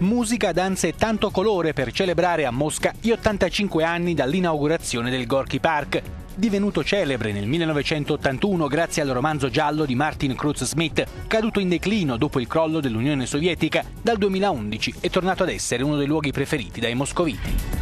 Musica, danza e tanto colore per celebrare a Mosca gli 85 anni dall'inaugurazione del Gorky Park, divenuto celebre nel 1981 grazie al romanzo giallo di Martin Cruz Smith, caduto in declino dopo il crollo dell'Unione Sovietica, dal 2011 è tornato ad essere uno dei luoghi preferiti dai moscoviti.